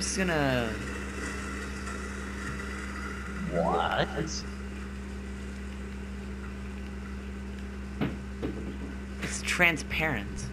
just gonna. What? It's transparent.